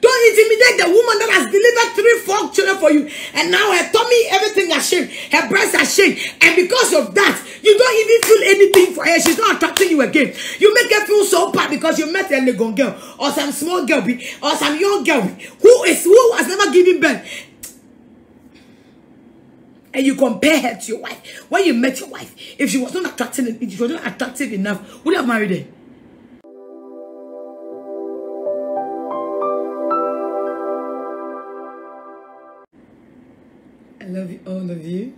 Don't intimidate the woman that has delivered three, four children for you. And now her tummy, everything has shamed. Her breasts are shamed. And because of that, you don't even feel anything for her. She's not attracting you again. You make her feel so bad because you met a Legon girl or some small girl or some young girl who is who has never given birth. And you compare her to your wife. When you met your wife, if she was not attractive, if she was not attractive enough, would you have married her? Of you.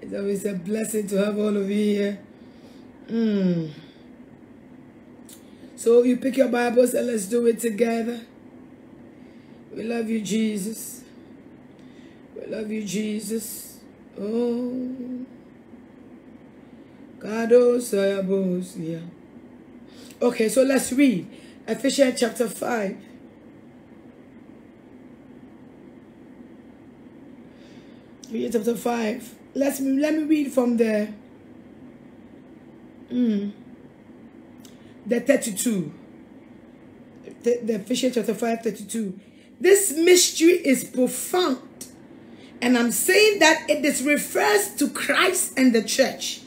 It's always a blessing to have all of you here. Mm. So you pick your Bibles and let's do it together. We love you, Jesus. We love you, Jesus. Oh. God, oh. Okay, so let's read Ephesians chapter 5. Read chapter 5. Let's let me read from the mm, the 32. The, the Ephesians chapter 5, 32. This mystery is profound. And I'm saying that it is refers to Christ and the church.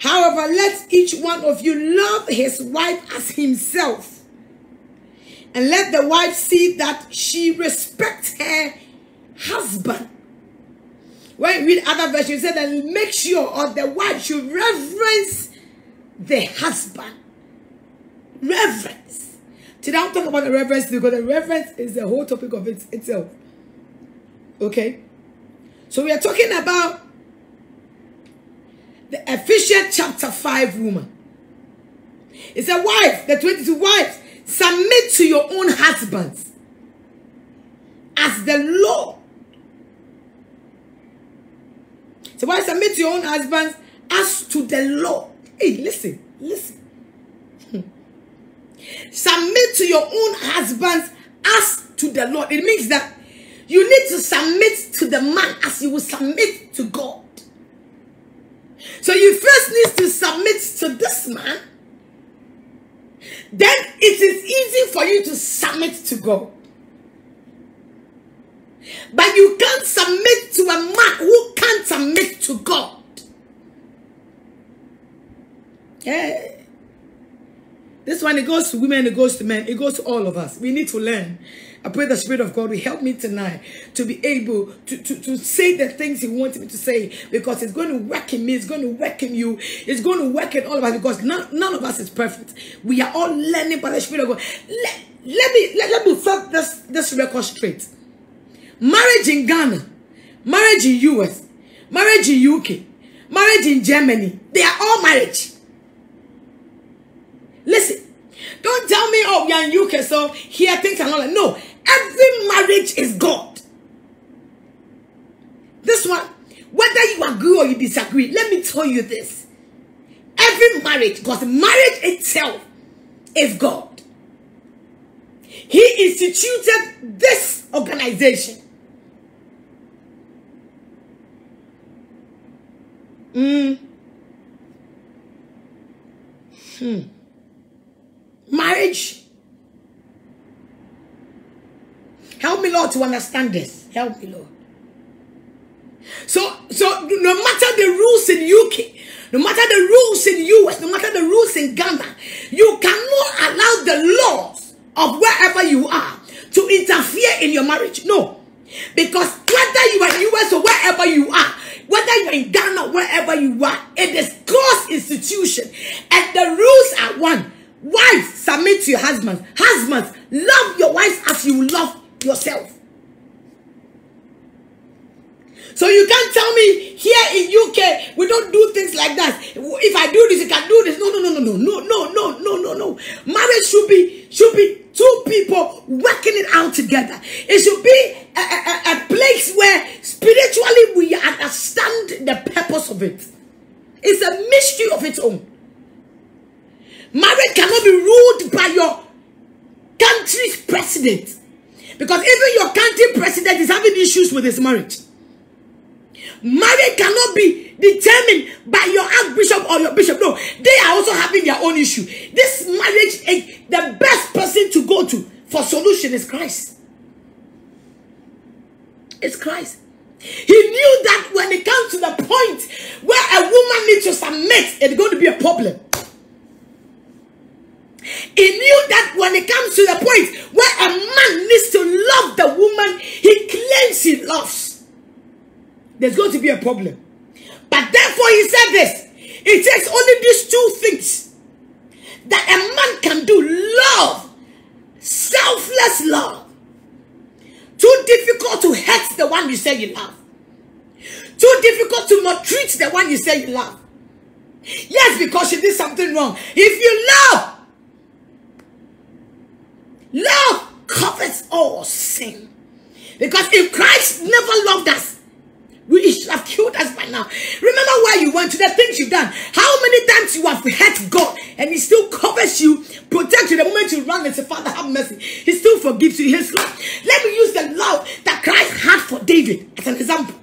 However, let each one of you love his wife as himself. And let the wife see that she respects her husband. When you read other versions, it said that make sure or the wife should reverence the husband. Reverence. Today I'm talking about the reverence because the reverence is the whole topic of it itself. Okay? So we are talking about the Ephesians chapter 5 woman. It's a wife, the 22 wives, submit to your own husbands as the law. So why submit your own husbands as to the law? Hey, listen, listen. submit to your own husbands as to the Lord. It means that you need to submit to the man as you will submit to God. So you first need to submit to this man. Then it is easy for you to submit to God. But you can't submit to a man who can't submit to God. Yeah. This one, it goes to women, it goes to men, it goes to all of us. We need to learn. I pray the Spirit of God will help me tonight to be able to, to, to say the things He wants me to say because it's going to work in me, it's going to work in you, it's going to work in all of us because none, none of us is perfect. We are all learning by the Spirit of God. Let, let me let, let me set this, this record straight. Marriage in Ghana, marriage in US, marriage in UK, marriage in Germany, they are all marriage. Listen, don't tell me, oh, we are in UK, so here things are not like, no. Every marriage is God. This one, whether you agree or you disagree, let me tell you this. Every marriage, because marriage itself is God. He instituted this organization. Mm. Hmm. Marriage. Help me, Lord, to understand this. Help me, Lord. So, so no matter the rules in UK, no matter the rules in US, no matter the rules in Ghana, you cannot allow the laws of wherever you are to interfere in your marriage. No. Because whether you are in US or wherever you are, whether you're in Ghana, wherever you are, it is God's institution. And the rules are one. Wives, submit to your husbands. Husbands, love your wives as you love yourself. So you can't tell me here in UK we don't do things like that. If I do this, you can do this. No, no, no, no, no, no, no, no, no, no, no. Marriage should be should be two people working it out together. It should be a, a, a place where spiritually we understand the purpose of it. It's a mystery of its own. Marriage cannot be ruled by your country's president. Because even your country president is having issues with his marriage. Marriage cannot be determined by your archbishop or your bishop. No, they are also having their own issue. This marriage, is the best person to go to for solution is Christ. It's Christ. He knew that when it comes to the point where a woman needs to submit, it's going to be a problem. He knew that when it comes to the point where a man needs to love the woman he claims he loves, there's going to be a problem. But therefore, he said this it takes only these two things that a man can do love, selfless love. Too difficult to hurt the one you say you love. Too difficult to maltreat the one you say you love. Yes, because she did something wrong. If you love, love covers all sin. Because if Christ never loved us, we should have killed us by now. Remember where you went to, the things you've done. How many times you have hurt God and He still covers you, protects you. The moment you run and say, Father, have mercy, He still forgives you. His love. Let me use the love that Christ had for David as an example.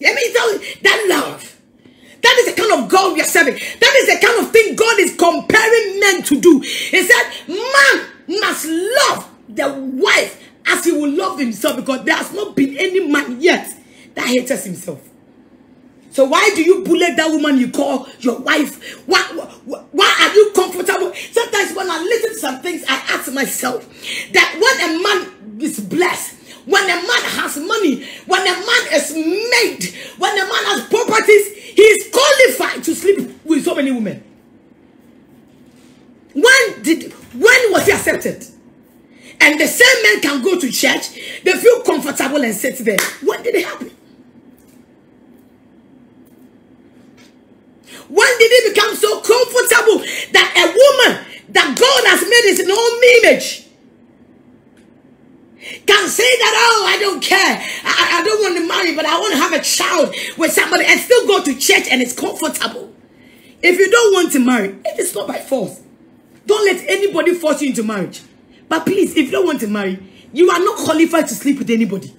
Let me tell you that love. That is the kind of God we are serving. That is the kind of thing God is comparing men to do. He said, Man must love the wife as he will love himself because there has not been any man yet that hates himself. So why do you bullet that woman you call your wife? Why, why, why are you comfortable? Sometimes when I listen to some things, I ask myself that when a man is blessed, when a man has money, when a man is made, when a man has properties, he is qualified to sleep with so many women. When did when was he accepted? And the same men can go to church, they feel comfortable and sit there. When did it happen? When did it become so comfortable that a woman that God has made his own image can say that, oh, I don't care. I, I don't want to marry, but I want to have a child with somebody and still go to church and it's comfortable. If you don't want to marry, it is not by force. Don't let anybody force you into marriage. But please, if you don't want to marry, you are not qualified to sleep with anybody.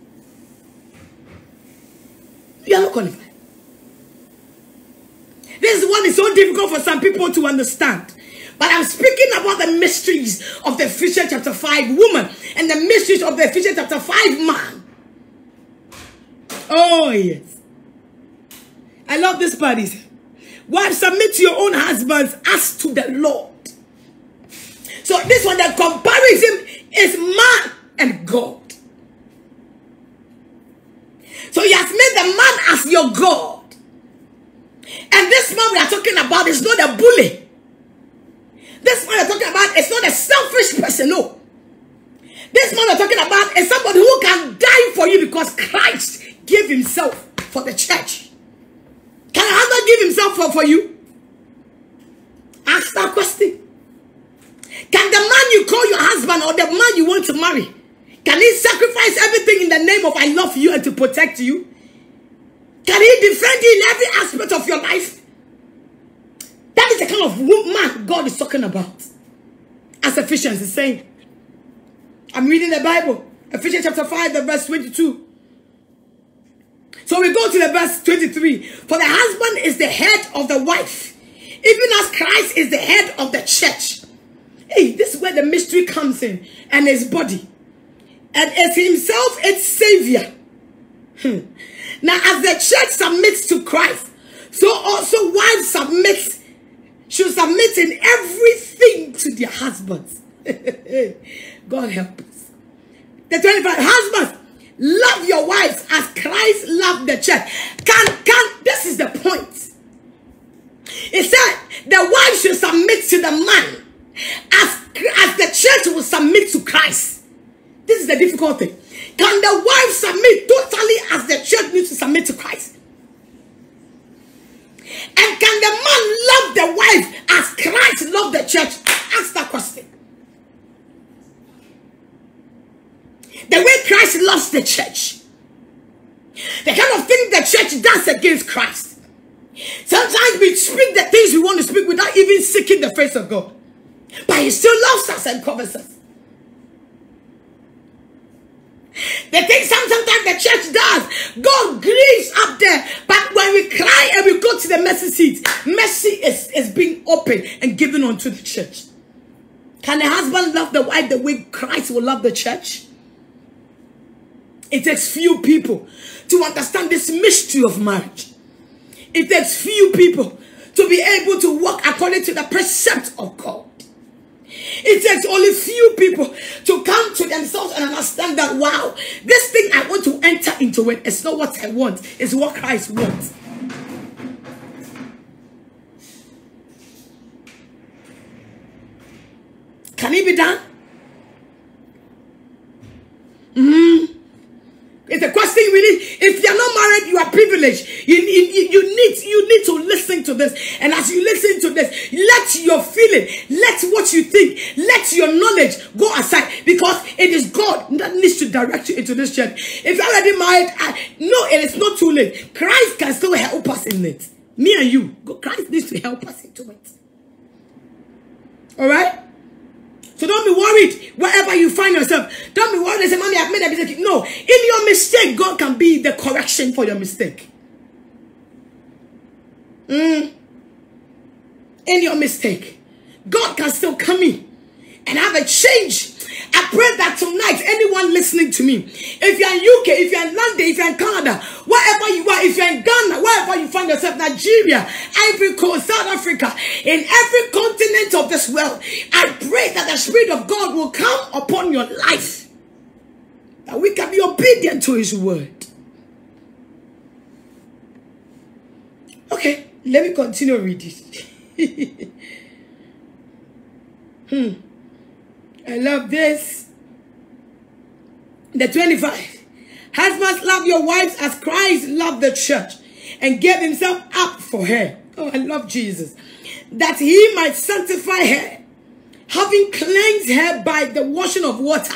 You are not qualified. This one is so difficult for some people to understand. But I'm speaking about the mysteries of the Ephesians chapter 5 woman and the mysteries of the Ephesians chapter 5 man. Oh, yes. I love this part. Wives, submit to your own husbands as to the Lord. So this one, the comparison is man and God. So he has made the man as your God. And this man we are talking about is not a bully. This man we're talking about is not a selfish person. No. This man we're talking about is somebody who can die for you because Christ gave himself for the church. Can a husband give himself for, for you? Ask that question. Can the man you call your husband or the man you want to marry, can he sacrifice everything in the name of I love you and to protect you? Can he defend you in every aspect of your life? That is the kind of woman God is talking about. As Ephesians is saying. I'm reading the Bible. Ephesians chapter 5, the verse 22. So we go to the verse 23. For the husband is the head of the wife, even as Christ is the head of the church. Hey, this is where the mystery comes in. And his body. And as himself its savior. Hmm. Now, as the church submits to Christ, so also wives submit, should submit in everything to their husbands. God help us. The 25 husbands, love your wives as Christ loved the church. Can, can, this is the point. It said the wife should submit to the man as, as the church will submit to Christ. This is the difficult thing. Can the wife submit totally as the church needs to submit to Christ? And can the man love the wife as Christ loved the church? Ask that question. The way Christ loves the church. The kind of thing the church does against Christ. Sometimes we speak the things we want to speak without even seeking the face of God. But he still loves us and covers us. The thing sometimes the church does, God grieves up there. But when we cry and we go to the mercy seat, mercy is, is being opened and given unto the church. Can a husband love the wife the way Christ will love the church? It takes few people to understand this mystery of marriage. It takes few people to be able to walk according to the precept of God. It takes only few people to come to themselves and understand that, wow, this thing I want to enter into it is not what I want, it's what Christ wants. Can it be done? Mm. It's a question we need. If you're not married, you are privileged. You, you, you need you need to listen to this. And as you listen to this, let your feeling, let what you think, let your knowledge go aside because it is God that needs to direct you into this church. If you're already married, I, no, it is not too late. Christ can still help us in it. Me and you, Christ needs to help us into it. All right. So don't be worried wherever you find yourself. Don't be worried say, Mommy, I've made a mistake. No, in your mistake, God can be the correction for your mistake. Mm. In your mistake, God can still come in and have a change I pray that tonight, anyone listening to me, if you're in UK, if you're in London, if you're in Canada, wherever you are, if you're in Ghana, wherever you find yourself, Nigeria, Ivory Coast, South Africa, in every continent of this world, I pray that the Spirit of God will come upon your life. That we can be obedient to His word. Okay, let me continue reading. hmm. I love this. The 25. Husbands, love your wives as Christ loved the church and gave himself up for her. Oh, I love Jesus. That he might sanctify her, having cleansed her by the washing of water.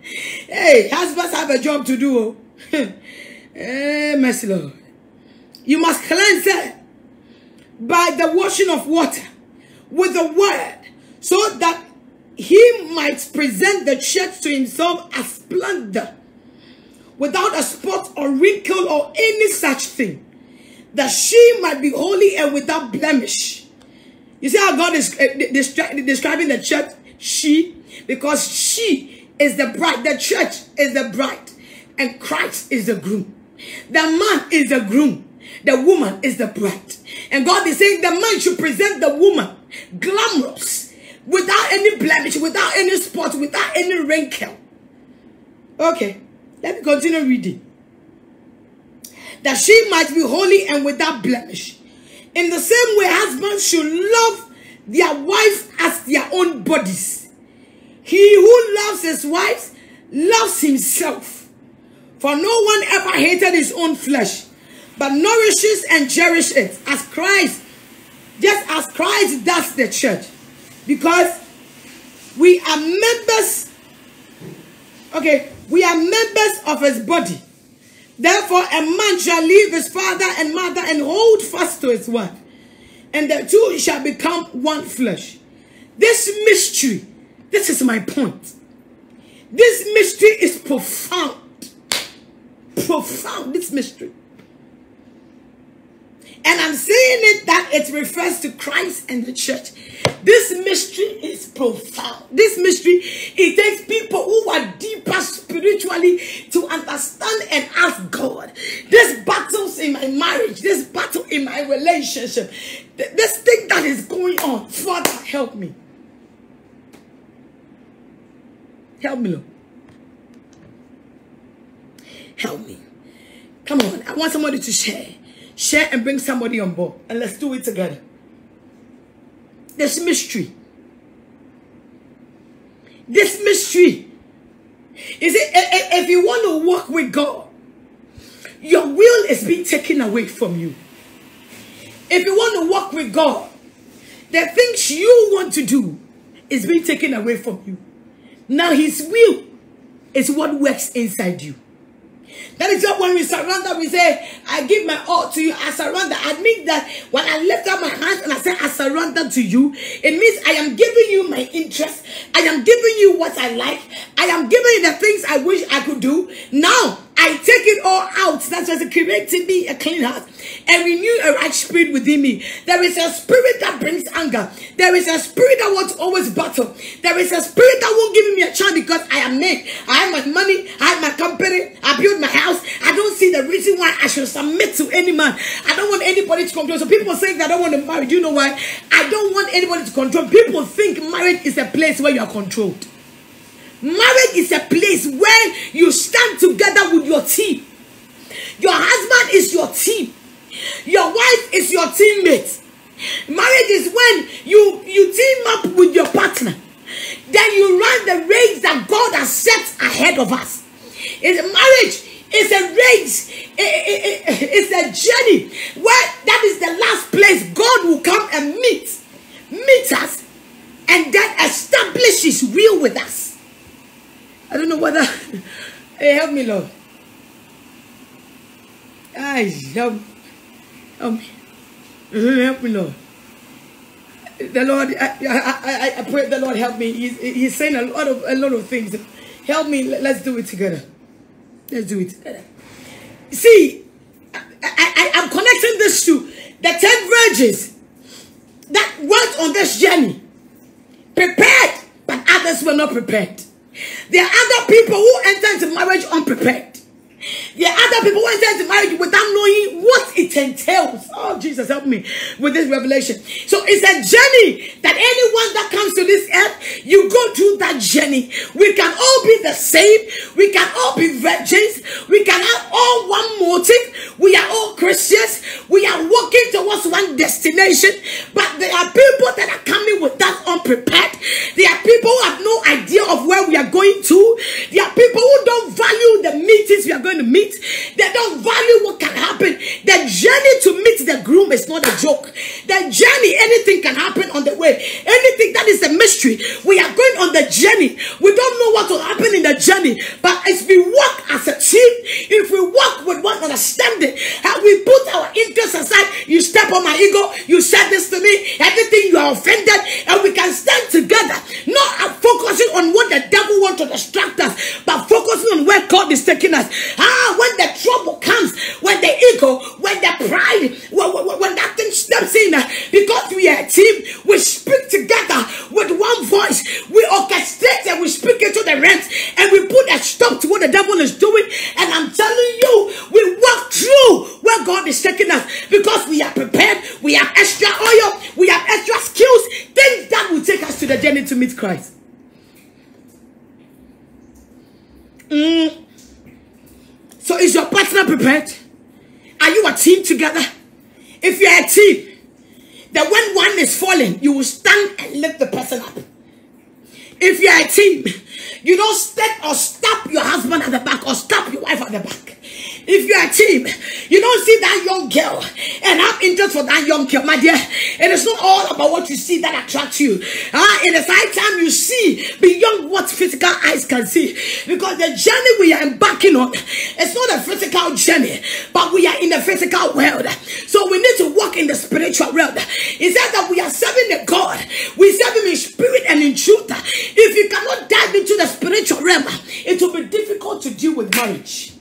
Hey, husbands have a job to do. hey, eh, mercy Lord. You must cleanse her by the washing of water with the word so that he might present the church to himself as splendor, without a spot or wrinkle or any such thing, that she might be holy and without blemish. You see how God is uh, describing the church? She, because she is the bride, the church is the bride, and Christ is the groom. The man is the groom, the woman is the bride. And God is saying the man should present the woman glamorous without any blemish, without any spot, without any wrinkle. Okay, let me continue reading. That she might be holy and without blemish. In the same way, husbands should love their wives as their own bodies. He who loves his wife loves himself. For no one ever hated his own flesh, but nourishes and cherishes it as Christ, just as Christ does the church because we are members, okay, we are members of his body. Therefore, a man shall leave his father and mother and hold fast to his wife, and the two shall become one flesh. This mystery, this is my point. This mystery is profound. Profound, this mystery. And I'm saying it that it refers to Christ and the church. This mystery is profound. This mystery, it takes people who are deeper spiritually to understand and ask God. This battles in my marriage, this battle in my relationship, this thing that is going on. Father, help me. Help me, Lord. Help me. Come on, I want somebody to share. Share and bring somebody on board. And let's do it together. This mystery. This mystery. Is it eh, eh, if you want to walk with God, your will is being taken away from you. If you want to walk with God, the things you want to do is being taken away from you. Now his will is what works inside you. That is why when we surrender, we say, I give my all to you. I surrender. I mean that when I lift up my hands and I say, I surrender to you, it means I am giving you my interest. I am giving you what I like. I am giving you the things I wish I could do. Now, I take it all out. That's just creating me a clean heart and renew a right spirit within me. There is a spirit that brings anger. There is a spirit that wants always battle. There is a spirit that won't give me a chance because I am made. I have my money. I have my company. I build my house. I don't see the reason why I should submit to any man. I don't want anybody to control. So people say that I don't want to marry. Do you know why? I don't want anybody to control. People think marriage is a place where you are controlled. Marriage is a place where you stand together with your team. Your husband is your team. Your wife is your teammate. Marriage is when you you team up with your partner. Then you run the race that God has set ahead of us. It's marriage is a race. It's a journey where that is the last place God will come and meet, meet us, and then establish His will with us. I don't know whether. hey, help me, Lord. Ay, help, help me. Mm-hmm, help me, Lord. The Lord, I, I, I, I pray the Lord help me. He's, he's saying a lot of a lot of things. Help me. Let's do it together. Let's do it together. See, I, I, I'm connecting this to the ten virgins that went on this journey, prepared, but others were not prepared. There are other people who enter into marriage unprepared. Are other people who enter into marriage without knowing what it entails. Oh, Jesus, help me with this revelation. So it's a journey that anyone that comes to this earth, you go through that journey. We can all be the same. We can all be virgins. We can have all one motive. We are all Christians. We are walking towards one destination. But there are people that are coming with that unprepared. There are people who have no idea of where we are going to. There are people who don't value the meetings we are going to meet. They don't value what can happen. The journey to meet the groom is not a joke. The journey, anything can happen on the way. Anything that is a mystery. We are going on the journey. We don't know what will happen in the journey. But if we walk as a team, if we walk with one understanding, and we put our interests aside, you step on my ego, you said this to me, everything you are offended, and we can stand together, not focusing on what the devil wants to distract us, but focusing on where God is taking us. Ah, when the trouble comes, when the ego, when the pride, when, when, when that thing steps in, uh, because we are a team, we speak together with one voice, we orchestrate and we speak into the realms, and we put a stop to what the devil is doing. And I'm telling you, we walk through where God is taking us because we are prepared, we have extra oil, we have extra skills, things that will take us to the journey to meet Christ. Mm. So is your partner prepared? Are you a team together? If you're a team, then when one is falling, you will stand and lift the person up. If you're a team, you don't step or stop your husband at the back or stop your wife at the back. If you're a team, you don't see that young girl and have interest for that young girl, my dear. It is not all about what you see that attracts you. Ah, it is high time you see beyond what physical eyes can see. Because the journey we are embarking on, it's not a physical journey, but we are in the physical world. So we need to walk in the spiritual world. It says that we are serving the God. We serve him in spirit and in truth. If you cannot dive into the spiritual realm, it will be difficult to deal with marriage.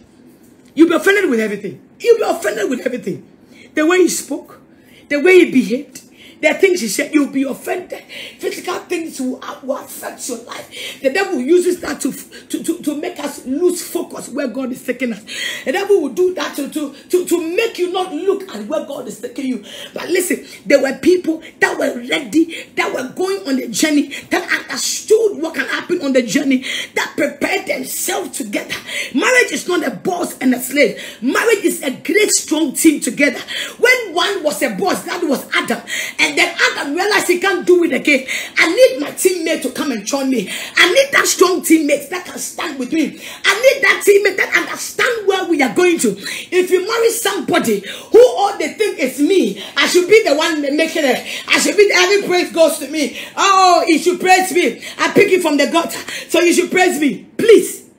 You'll be offended with everything. You'll be offended with everything. The way he spoke, the way he behaved, there are things he said, you'll be offended. Physical things will, uh, will affect your life. The devil uses that to, to, to, to make us lose focus where God is taking us. The devil will do that to, to, to, to make you not look at where God is taking you. But listen, there were people that were ready, that were going on the journey, that understood what can happen on the journey, that prepared themselves together. Marriage is not a boss and a slave. Marriage is a great, strong team together. When one was a boss, that was Adam. And then Adam realized he can't do it again. I need my teammate to come and join me. I need that strong teammate that can stand with me. I need that teammate that understand where we are going to. If you marry somebody who all they think is me, I should be the one making it. I should be the, every praise goes to me. Oh, he should praise me. I pick it from the gutter. So you should praise me. Please.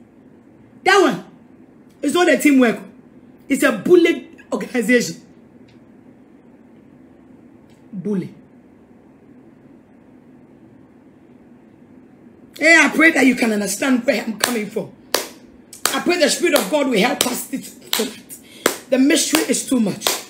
That one. It's not a teamwork. It's a bullet organization bully. Hey, I pray that you can understand where I'm coming from. I pray the Spirit of God will help us. The mystery is too much.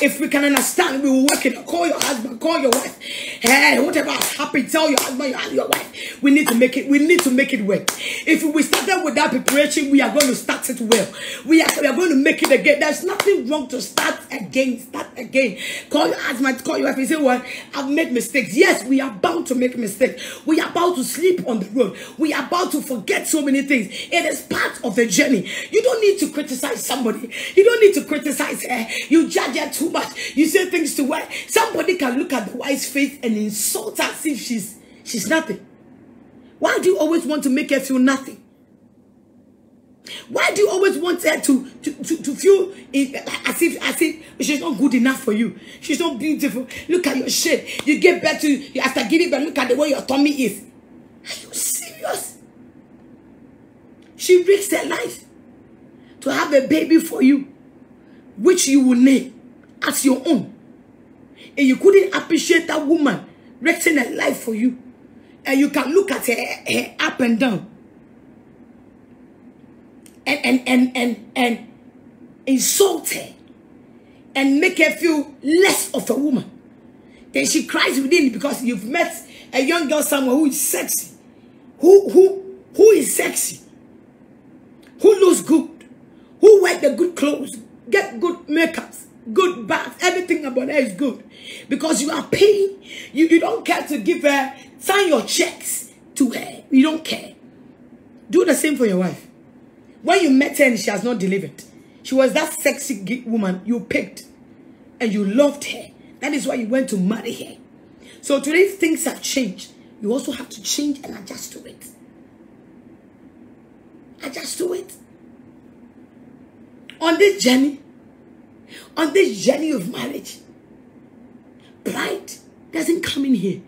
If we can understand, we will work it. Call your husband, call your wife. Hey, whatever happened, tell your husband, your, your wife. We need to make it. We need to make it work. If we started with that preparation, we are going to start it well. We are, we are going to make it again. There's nothing wrong to start again. Start again. Call your husband, call your wife, and say, "Well, I've made mistakes." Yes, we are bound to make mistakes. We are about to sleep on the road. We are about to forget so many things. It is part of the journey. You don't need to criticize somebody. You don't need to criticize her. You judge her too too much. You say things to her. Somebody can look at the wife's face and insult her as if she's she's nothing. Why do you always want to make her feel nothing? Why do you always want her to, to, to, to feel as if as if she's not good enough for you? She's not beautiful. Look at your shape. You get back to you after giving birth. Look at the way your tummy is. Are you serious? She risks her life to have a baby for you, which you will name as your own. And you couldn't appreciate that woman risking her life for you. And you can look at her, her up and down. And, and, and, and, and insult her. And make her feel less of a woman. Then she cries within because you've met a young girl somewhere who is sexy. Who, who, who is sexy. Who looks good. Who wear the good clothes. Get good makeups good bath. Everything about her is good. Because you are paying. You, you don't care to give her, sign your checks to her. You don't care. Do the same for your wife. When you met her and she has not delivered, she was that sexy woman you picked and you loved her. That is why you went to marry her. So today things have changed. You also have to change and adjust to it. Adjust to it. On this journey, on this journey of marriage. Pride doesn't come in here.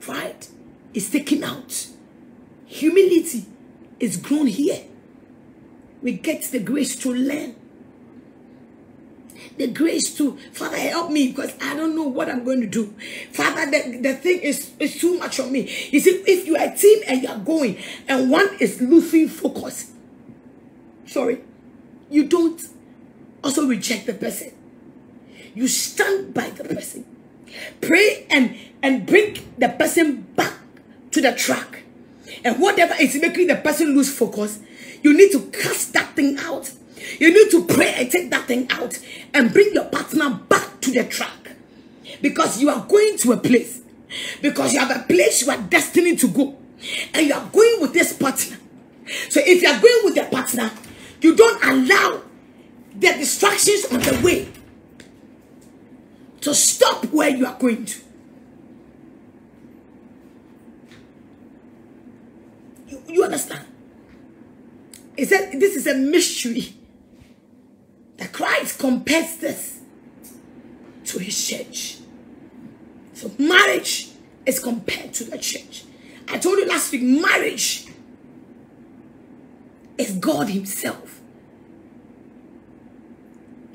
Pride is taken out. Humility is grown here. We get the grace to learn. The grace to, Father, help me because I don't know what I'm going to do. Father, the, the thing is, is too much on me. You see, if you are a team and you are going and one is losing focus, sorry, you don't also reject the person. You stand by the person. Pray and, and bring the person back to the track. And whatever is making the person lose focus, you need to cast that thing out. You need to pray and take that thing out and bring your partner back to the track. Because you are going to a place. Because you have a place you are destined to go. And you are going with this partner. So if you are going with your partner, you don't allow the distractions on the way to stop where you are going to. You, you understand? He said this is a mystery that Christ compares this to his church. So marriage is compared to the church. I told you last week, marriage is God himself.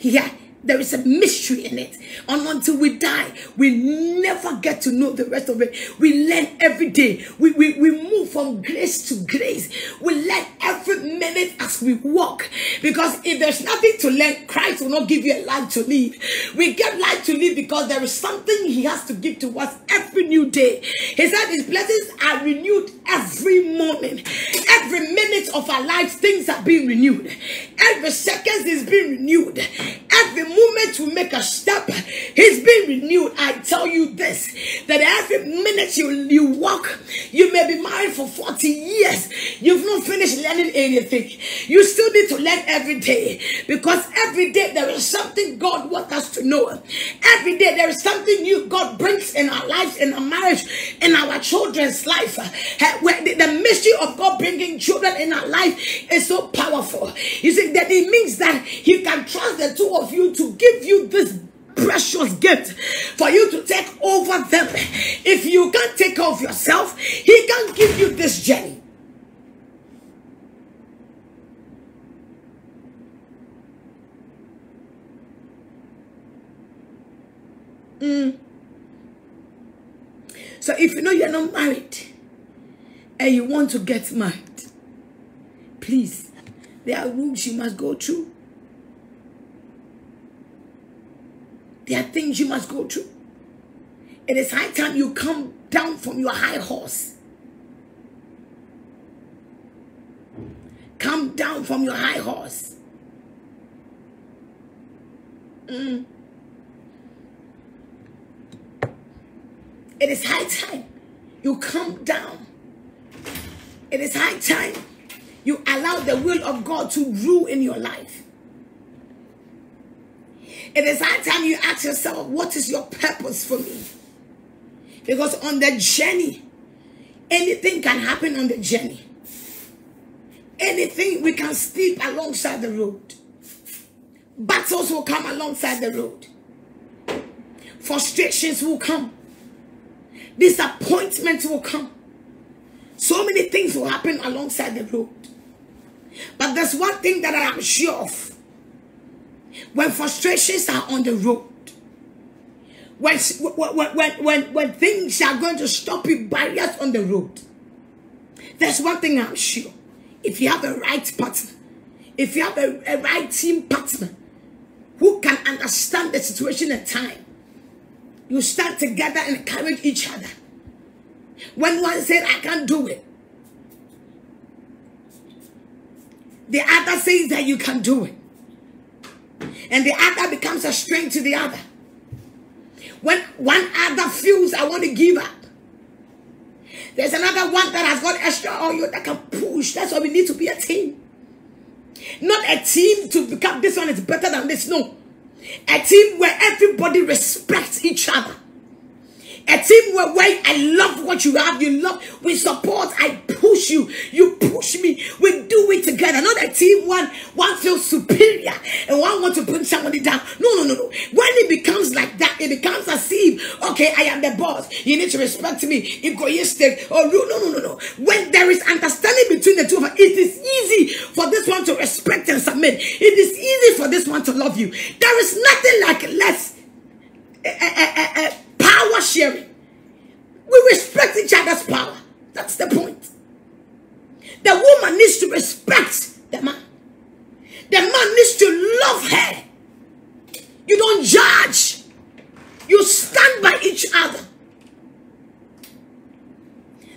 Yeah, there is a mystery in it. And until we die, we never get to know the rest of it. We learn every day. We, we, we move from grace to grace. We learn every minute as we walk. Because if there's nothing to learn, Christ will not give you a life to live. We get life to live because there is something He has to give to us every new day. He said His blessings are renewed every morning. Every minute of our lives, things are being renewed. Every second is being renewed. Every moment we make a step, He's being renewed. I tell you this that every minute you, you walk, you may be married for 40 years. You've not finished learning anything. You still need to learn every day because every day there is something God wants us to know. Every day there is something new God brings in our lives, in our marriage, in our children's life. The mystery of God bringing children in our life is so powerful. You see, that it means that He can trust the two of you to give you this precious gift for you to take over them. If you can't take care of yourself, He can't give you this journey. Mm. So if you know you're not married and you want to get married, please There are rules you must go through. There are things you must go through. It is high time you come down from your high horse. Come down from your high horse. Mm. It is high time you come down. It is high time you allow the will of God to rule in your life. It is high time you ask yourself, what is your purpose for me? Because on the journey, anything can happen on the journey. Anything we can sleep alongside the road. Battles will come alongside the road. Frustrations will come. Disappointments will come. So many things will happen alongside the road. But there's one thing that I am sure of. When frustrations are on the road, when, when, when, when, when things are going to stop you, barriers on the road, there's one thing I'm sure. If you have a right partner, if you have a, a right team partner who can understand the situation and time, you stand together and encourage each other. When one said, I can't do it, the other says that you can do it. And the other becomes a strength to the other. When one other feels, I want to give up. There's another one that has got extra oil that can push. That's why we need to be a team. Not a team to become this one is better than this. No. A team where everybody respects each other. A team where, where I love what you have, you love, we support, I push you, you push me, we do it together. Not a team one one feels superior and one wants to put somebody down. No, no, no, no. When it becomes like that, it becomes a thief. Okay, I am the boss. You need to respect me. Egoistic. Oh no, no, no, no, no. When there is understanding between the two of us, it is easy for this one to respect and submit. It is easy for this one to love you. There is nothing like less. Uh, uh, uh, power sharing. We respect each other's power. That's the point. The woman needs to respect the man. The man needs to love her. You don't judge. You stand by each other.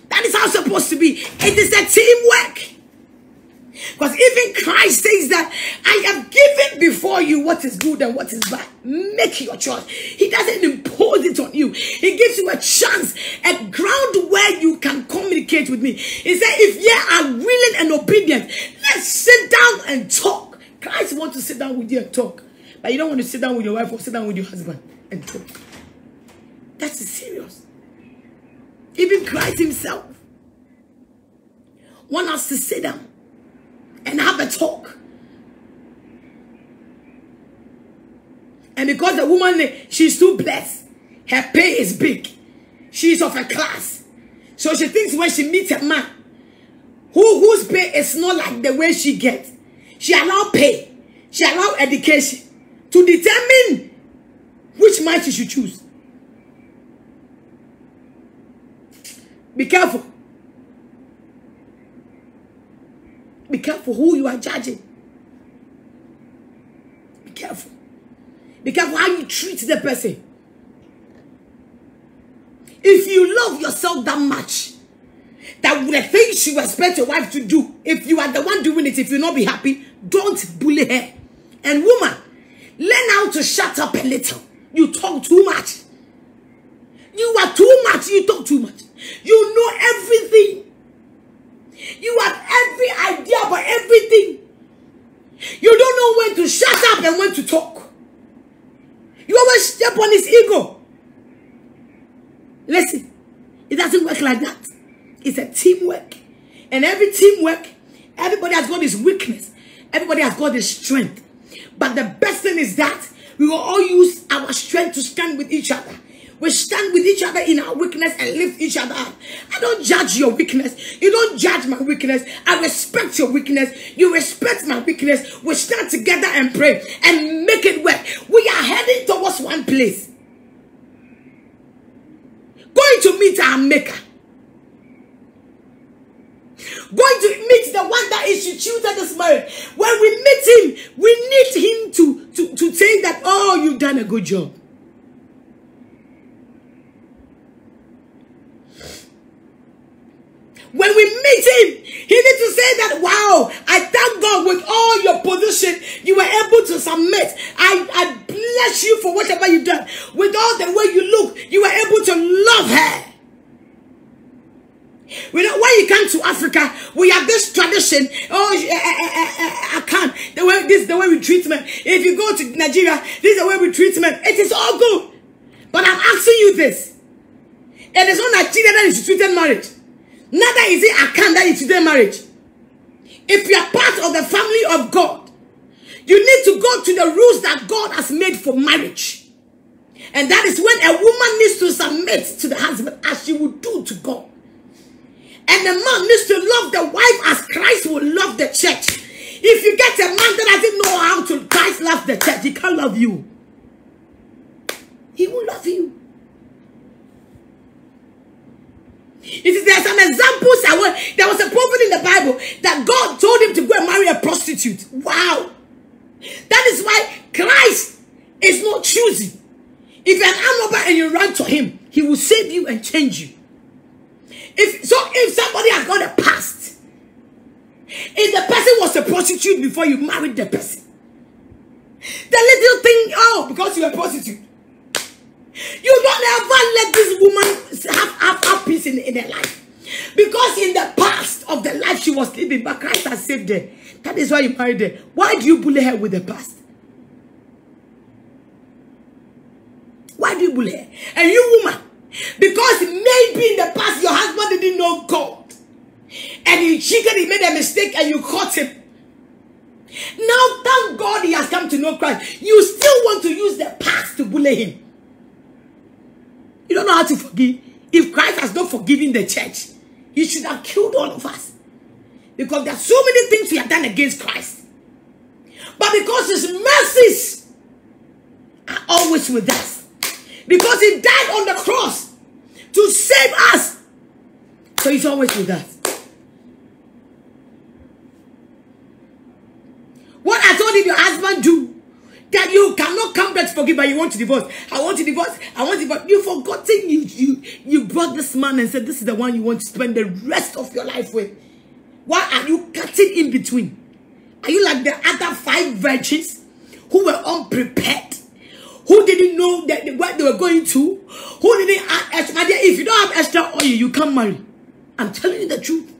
That is how it's supposed to be. It is a teamwork. Because even Christ says that I have given before you what is good and what is bad. Make your choice. He doesn't impose it on you. He gives you a chance, a ground where you can communicate with me. He said, if ye are willing and obedient, let's sit down and talk. Christ wants to sit down with you and talk. But you don't want to sit down with your wife or sit down with your husband and talk. That's serious. Even Christ himself wants us to sit down and have a talk. And because the woman, she's too blessed, her pay is big. She's of a class. So she thinks when she meets a man who whose pay is not like the way she gets, she allow pay, she allow education to determine which man she should choose. Be careful. Be careful who you are judging. Be careful. Be careful how you treat the person. If you love yourself that much, that the things you expect your wife to do, if you are the one doing it, if you not be happy, don't bully her. And woman, learn how to shut up a little. You talk too much. You are too much. You talk too much. You know everything. You have every idea about everything. You don't know when to shut up and when to talk. You always step on his ego. Listen, it doesn't work like that. It's a teamwork. And every teamwork, everybody has got his weakness. Everybody has got his strength. But the best thing is that we will all use our strength to stand with each other. We stand with each other in our weakness and lift each other up. I don't judge your weakness. You don't judge my weakness. I respect your weakness. You respect my weakness. We stand together and pray and make it work. We are heading towards one place. Going to meet our maker. Going to meet the one that instituted this marriage. When we meet him, we need him to, to, to say that, oh, you've done a good job. When we meet him, he needs to say that, wow, I thank God with all your position, you were able to submit. I, I bless you for whatever you've done. With all the way you look, you were able to love her. We know when you come to Africa, we have this tradition. Oh, I, I, I, I can't. The way this, is the way we treatment. If you go to Nigeria, this is the way we treatment. It is all good. But I'm asking you this: It is not Nigeria that instituted marriage. Neither is it Akan that instituted marriage. If you are part of the family of God, you need to go to the rules that God has made for marriage. And that is when a woman needs to submit to the husband as she would do to God. And the man needs to love the wife as Christ will love the church. If you get a man that doesn't know how to Christ love the church, he can't love you. He will love you. It is there are some examples. I there was a prophet in the Bible that God told him to go and marry a prostitute. Wow. That is why Christ is not choosing. If you're an arm and you run to him, he will save you and change you. If so, if somebody has got a past, if the person was a prostitute before you married the person, the little thing, oh, because you're a prostitute, you don't ever let this woman have, have, have peace in, in her life. Because in the past of the life she was living, but Christ has saved her. That is why you married her. Why do you bully her with the past? Why do you bully her? And you woman, because maybe in the past your husband didn't know God. And he cheated, he made a mistake, and you caught him. Now, thank God he has come to know Christ. You still want to use the past to bully him. You don't know how to forgive. If Christ has not forgiven the church, he should have killed all of us. Because there are so many things we have done against Christ. But because his mercies are always with us. Because he died on the cross to save us. So he's always with us. What I told you your husband do that you cannot come back to forgive, but you want to divorce. I want to divorce. I want to divorce. You've forgotten you you you brought this man and said this is the one you want to spend the rest of your life with. Why are you cutting in between? Are you like the other five virgins who were unprepared? Who didn't know that what they were going to? Who didn't add extra? If you don't have extra oil, you can't marry. I'm telling you the truth.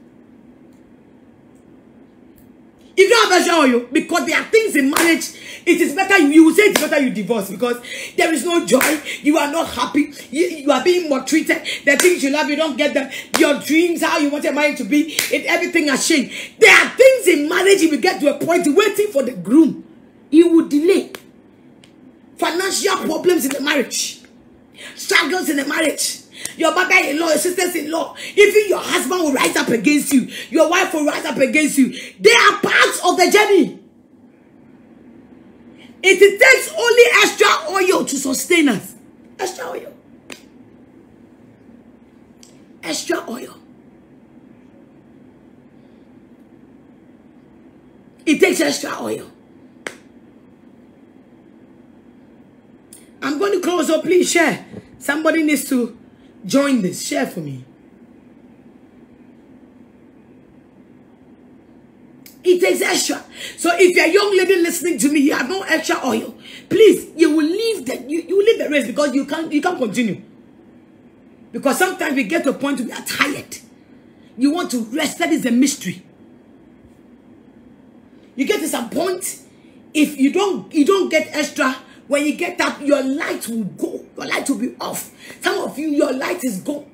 If you don't have extra oil, because there are things in marriage it is better you, you say it's better you divorce because there is no joy. You are not happy. You, you are being maltreated. The things you love, you don't get them. Your dreams, how you want your marriage to be, it, everything has changed. There are things in marriage, if you get to a point waiting for the groom, you will delay. Financial problems in the marriage, struggles in the marriage. Your mother-in-law, your sisters-in-law, even your husband will rise up against you. Your wife will rise up against you. They are parts of the journey. It takes only extra oil to sustain us. Extra oil. Extra oil. It takes extra oil. I'm going to close up. Please share. Somebody needs to join this. Share for me. It takes extra. So if you're a young lady listening to me, you have no extra oil. Please, you will leave the you, you leave the race because you can't you can't continue. Because sometimes we get to a point we are tired. You want to rest. That is a mystery. You get to some point, if you don't you don't get extra, when you get up, your light will go. Your light will be off. Some of you, your light is gone.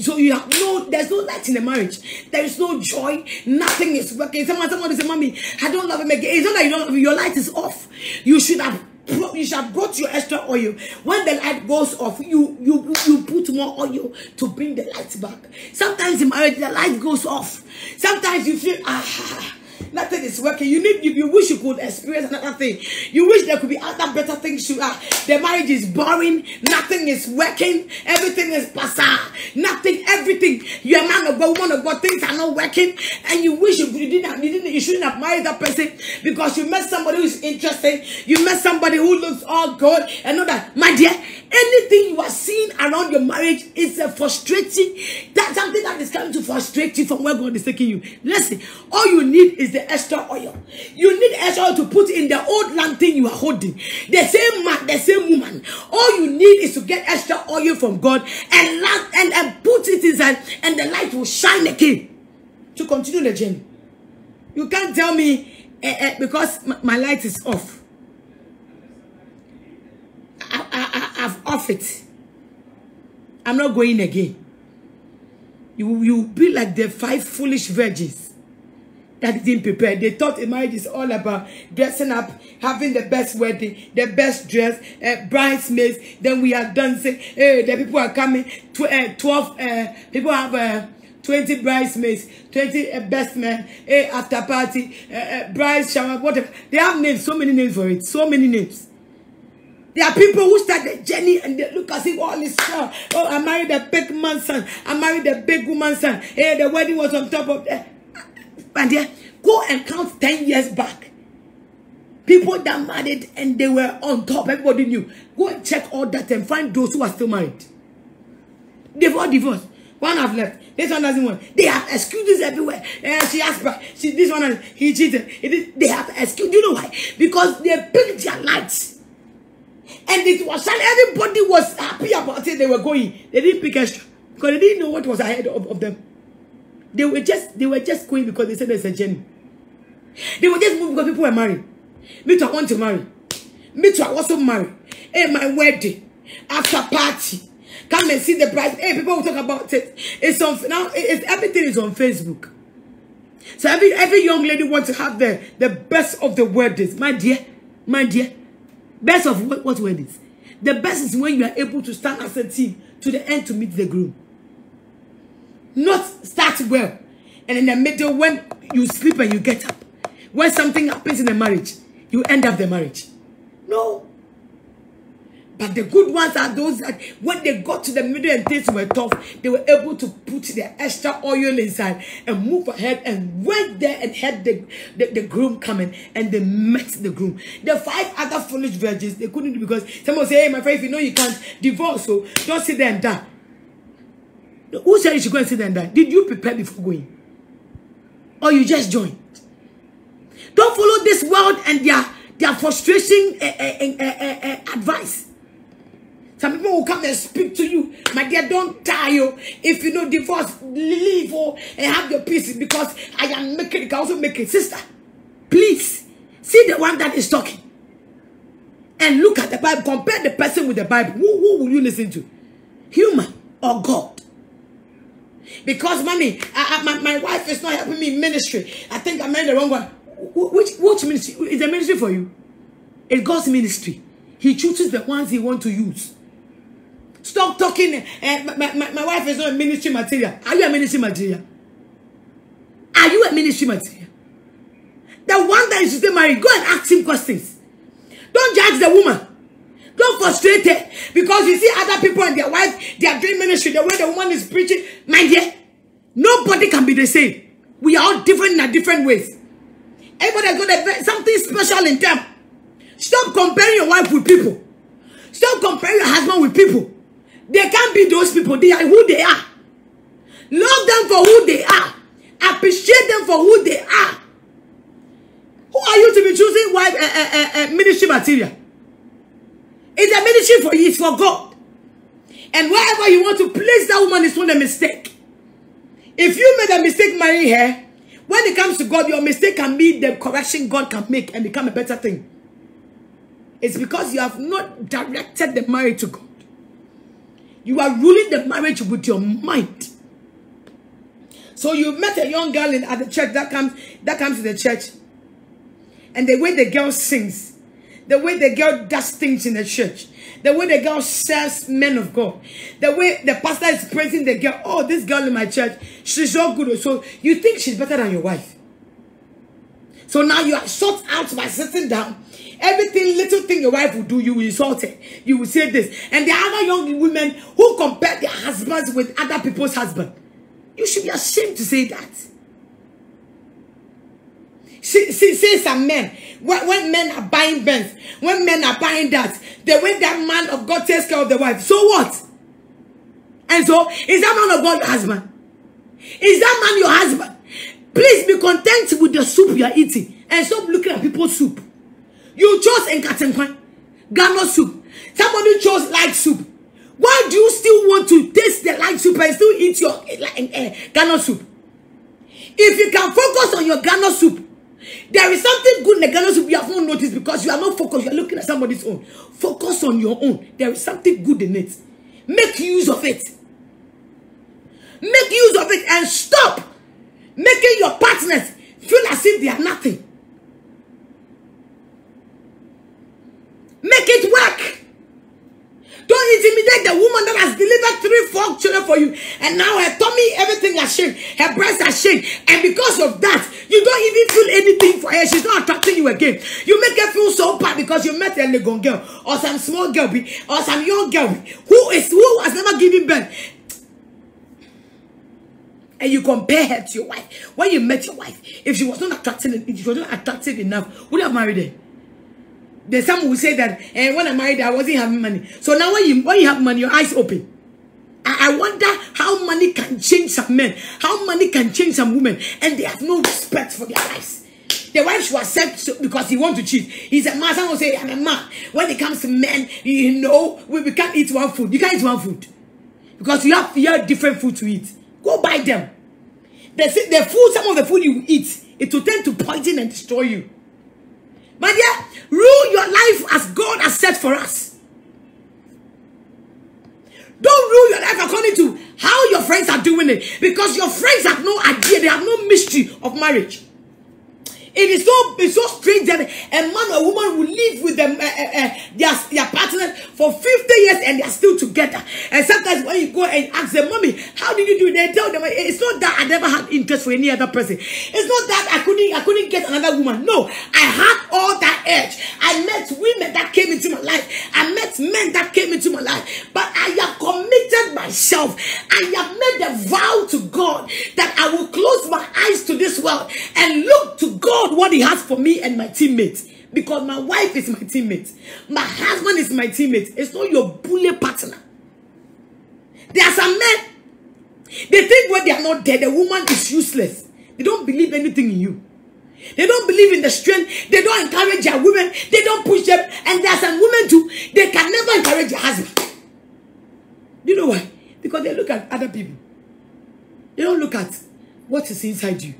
So you have no, there's no light in the marriage. There is no joy. Nothing is working. Someone, someone is saying, Mommy, I don't love him again. It's not that you don't love him. Your light is off. You should have you should have brought your extra oil. When the light goes off, you you you put more oil to bring the light back. Sometimes in marriage, the light goes off. Sometimes you feel ah Nothing is working. You need you, you wish you could experience another thing. You wish there could be other better things you are. The marriage is boring. Nothing is working. Everything is bizarre. Nothing, everything. You're a man of God, woman of God, things are not working. And you wish you, you didn't you didn't you shouldn't have married that person because you met somebody who's interesting. You met somebody who looks all good and all that. My dear, anything you are seeing around your marriage is a frustrating. That's something that is coming to frustrate you from where God is taking you. Listen, all you need is the extra oil. You need extra oil to put in the old lantern you are holding. The same man, the same woman. All you need is to get extra oil from God and and, and put it inside, and the light will shine again to continue the journey. You can't tell me eh, eh, because my, my, light is off. I, I, I, I've off it. I'm not going again. You you be like the five foolish virgins that didn't prepare. They thought a marriage is all about dressing up, having the best wedding, the best dress, uh, bridesmaids. Then we are dancing. Hey, the people are coming. Tw uh, Twelve uh, people have. Uh, 20 bridesmaids, 20 uh, best men, a after party, uh, uh, bride shower, whatever. They have names, so many names for it, so many names. There are people who start the journey and they look as if all is well. Oh, I married a big man's son. I married a big woman's son. Hey, the wedding was on top of that. And there, go and count 10 years back. People that married and they were on top, everybody knew. Go and check all that and find those who are still married. They've all divorced. One have left. This one doesn't want. They have excuses everywhere. Uh, she asked, she, this one, he cheated. They have excuses. Do you know why? Because they picked their lights. And it was, and everybody was happy about it. They were going. They didn't pick extra. Because they didn't know what was ahead of, of them. They were just, they were just going because they said there's a journey. They were just moving because people were married. Me too, I want to marry. Me too, I also marry. Hey, my wedding. After party. Come and see the price. Hey, people will talk about it. It's on now. It's everything is on Facebook. So every every young lady wants to have the the best of the weddings, my dear, my dear. Best of what, what weddings? The best is when you are able to stand as a team to the end to meet the groom. Not start well, and in the middle when you sleep and you get up. When something happens in a marriage, you end up the marriage. No. But the good ones are those that when they got to the middle and things were tough, they were able to put their extra oil inside and move ahead and went there and had the, the, the groom coming and they met the groom. The five other foolish virgins, they couldn't because someone say, hey, my friend, if you know you can't divorce, so don't sit there and die. Who said you should go and sit and die? Did you prepare before going? Or you just joined? Don't follow this world and their, their frustration uh, uh, uh, advice. Some people will come and speak to you. My dear, don't die. You. If you know divorce, leave or, and have your peace because I am making it. I also make it. Sister, please see the one that is talking. And look at the Bible. Compare the person with the Bible. Who, who will you listen to? Human or God? Because, mommy, I, I, my, my wife is not helping me in ministry. I think I made the wrong one. Which, which ministry? Is a ministry for you? It's God's ministry. He chooses the ones he wants to use. Stop talking. Uh, my, my, my wife is not a ministry material. Are you a ministry material? Are you a ministry material? The one that is still married, go and ask him questions. Don't judge the woman. Don't frustrate her. Because you see other people and their wife, they are doing ministry the way the woman is preaching. My dear, nobody can be the same. We are all different in a different ways. Everybody has got something special in them. Stop comparing your wife with people. Stop comparing your husband with people. They can't be those people. They are who they are. Love them for who they are. Appreciate them for who they are. Who are you to be choosing wife uh, uh, uh, ministry material? It's a ministry for you. It's for God. And wherever you want to place that woman is not a mistake. If you made a mistake marrying her, when it comes to God, your mistake can be the correction God can make and become a better thing. It's because you have not directed the marriage to God. You are ruling the marriage with your mind. So you met a young girl in, at the church that comes that comes to the church. And the way the girl sings, the way the girl does things in the church, the way the girl serves men of God, the way the pastor is praising the girl. Oh, this girl in my church, she's so good. So you think she's better than your wife. So now you are sought out by sitting down Everything, little thing your wife will do, you will insult her. You will say this. And the other young women who compare their husbands with other people's husband. You should be ashamed to say that. See, see, see some men. When, when men are buying Benz, when men are buying that, the way that man of God takes care of the wife. So what? And so, is that man of God your husband? Is that man your husband? Please be content with the soup you are eating and stop looking at people's soup. You chose Nkatenkwan, Ghana soup. Somebody chose light soup. Why do you still want to taste the light soup and still eat your uh, Ghana soup? If you can focus on your Ghana soup, there is something good soup you have not noticed because you are not focused. You are looking at somebody's own. Focus on your own. There is something good in it. Make use of it. Make use of it and stop making your partners feel as if they are nothing. Make it work. Don't intimidate the woman that has delivered three, four children for you. And now her tummy, everything has changed. Her breasts are changed. And because of that, you don't even feel anything for her. She's not attracting you again. You make her feel so bad because you met a Legon girl or some small girl or some young girl who is who has never given birth. And you compare her to your wife. When you met your wife, if she was not attractive, if she was not attractive enough, would you have married her? Then some who say that eh, when I married I wasn't having money. So now when you when you have money, your eyes open. I, I wonder how money can change some men, how money can change some women, and they have no respect for their lives. The wife should accept because he want to cheat. He's a man. Someone will say, I'm a man. When it comes to men, you know, we, we can't eat one food. You can't eat one food. Because you have, you have different food to eat. Go buy them. The, the food, some of the food you eat, it will tend to poison and destroy you. My dear, rule your life as God has set for us. Don't rule your life according to how your friends are doing it. Because your friends have no idea. They have no mystery of marriage. It is so it's so strange that a man or a woman will live with them uh, uh, their, their partner for 50 years and they are still together. And sometimes when you go and ask them, mommy, how did you do it? They tell them it's not that I never had interest for any other person. It's not that I couldn't I couldn't get another woman. No, I had all that edge. I met women that came into my life. I met men that came into my life. But I have committed myself. I have made a vow to God that I will close my eyes to this world and look to God what he has for me and my teammates. Because my wife is my teammate. My husband is my teammate. It's not your bully partner. There are some men. They think when they are not dead, the woman is useless. They don't believe anything in you. They don't believe in the strength. They don't encourage their women. They don't push them. And there are some women too. They can never encourage their husband. You know why? Because they look at other people. They don't look at what is inside you.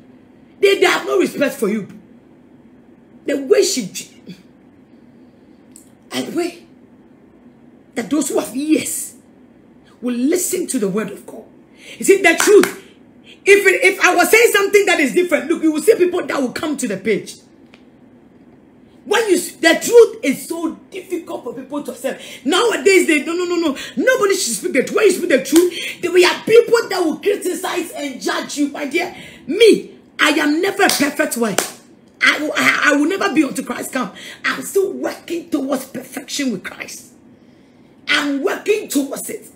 They, they have no respect for you. The way she... I pray that those who have ears will listen to the word of God. You see, the truth. If, it, if I was saying something that is different, look, you will see people that will come to the page. When you the truth is so difficult for people to accept. Nowadays, they no no no no. Nobody should speak the truth. When you speak the truth, there will be people that will criticize and judge you, my dear. Me, I am never a perfect wife. I, I, I will never be until Christ come. I'm still working towards perfection with Christ. I'm working towards it.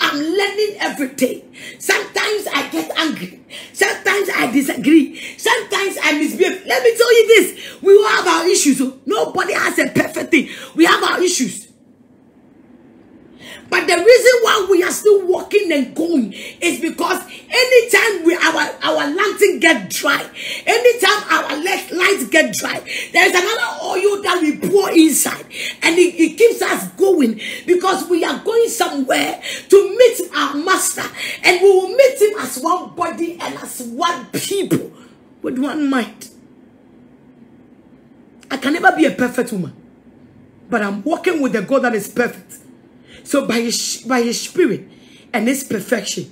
I'm learning every day. Sometimes I get angry. Sometimes I disagree. Sometimes I misbehave. Let me tell you this. We all have our issues. Oh. Nobody has a perfect thing. We have our issues. But the reason why we are still walking and going is because anytime we our our lantern get dry, anytime our lights get dry, there is another oil that we pour inside, and it, it keeps us going because we are going somewhere to meet our master, and we will meet him as one body and as one people with one mind. I can never be a perfect woman, but I'm walking with the God that is perfect. So by his, by his spirit and his perfection,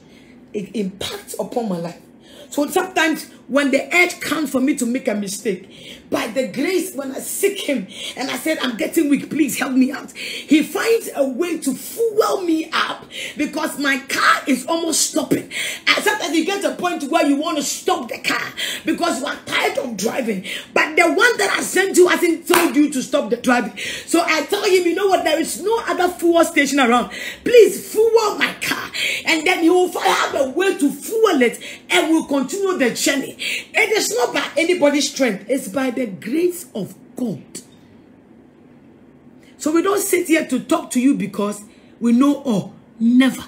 it impacts upon my life. So sometimes when the edge comes for me to make a mistake, by the grace, when I seek him and I said, I'm getting weak, please help me out. He finds a way to fuel me up because my car is almost stopping. And sometimes you get to a point where you want to stop the car because you are tired of driving. But the one that I sent you hasn't told you to stop the driving. So I tell him, you know what, there is no other fuel station around. Please fuel my car. And then he will have a way to fuel it and we'll continue the journey. It is not by anybody's strength, it's by the grace of God. So we don't sit here to talk to you because we know all. Never.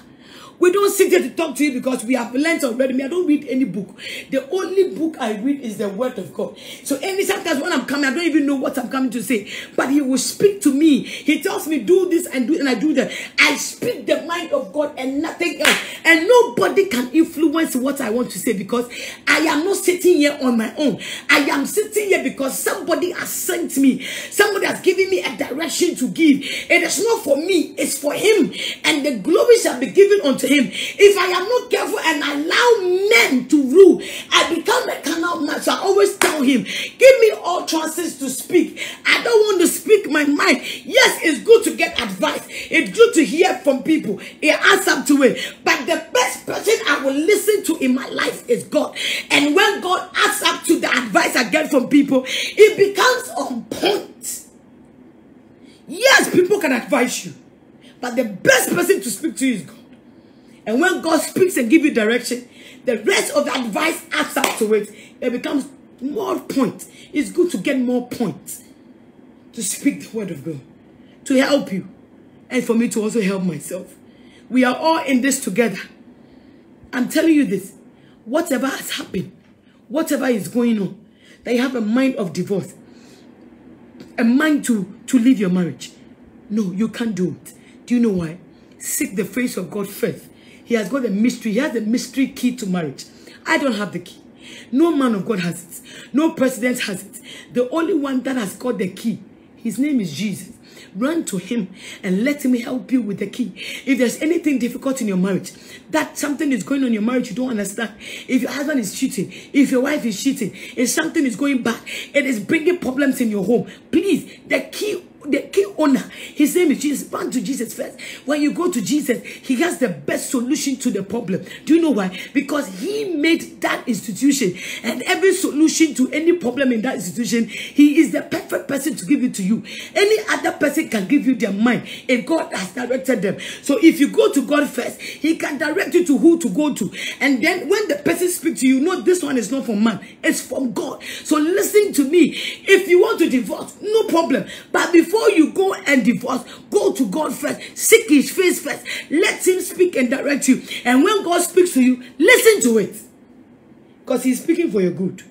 We don't sit here to talk to you because we have learned already. Me, I don't read any book. The only book I read is the word of God. So any sometimes when I'm coming, I don't even know what I'm coming to say. But he will speak to me. He tells me, do this and do and I do that. I speak the mind of God and nothing else. And nobody can influence what I want to say because I am not sitting here on my own. I am sitting here because somebody has sent me. Somebody has given me a direction to give. It is not for me, it's for him. And the glory shall be given unto him. If I am not careful and allow men to rule, I become a canal man. So I always tell him, give me all chances to speak. I don't want to speak my mind. Yes, it's good to get advice. It's good to hear from people. It adds up to it. But the best person I will listen to in my life is God. And when God adds up to the advice I get from people, it becomes on point. Yes, people can advise you. But the best person to speak to is God. And when God speaks and give you direction, the rest of the advice adds up to it. It becomes more point. It's good to get more points to speak the word of God, to help you, and for me to also help myself. We are all in this together. I'm telling you this. Whatever has happened, whatever is going on, they have a mind of divorce, a mind to, to leave your marriage. No, you can't do it. Do you know why? Seek the face of God first he has got the mystery. He has the mystery key to marriage. I don't have the key. No man of God has it. No president has it. The only one that has got the key, his name is Jesus. Run to him and let him help you with the key. If there's anything difficult in your marriage, that something is going on in your marriage you don't understand. If your husband is cheating, if your wife is cheating, if something is going back, it is bringing problems in your home. Please, the key the key owner, his name is Jesus. Run to Jesus first. When you go to Jesus, he has the best solution to the problem. Do you know why? Because he made that institution and every solution to any problem in that institution, he is the perfect person to give it to you. Any other person can give you their mind if God has directed them. So if you go to God first, he can direct you to who to go to. And then when the person speaks to you, know this one is not from man, it's from God. So listen to me. If you want to divorce, no problem. But before before you go and divorce, go to God first. Seek his face first. Let him speak and direct you. And when God speaks to you, listen to it. Because he's speaking for your good.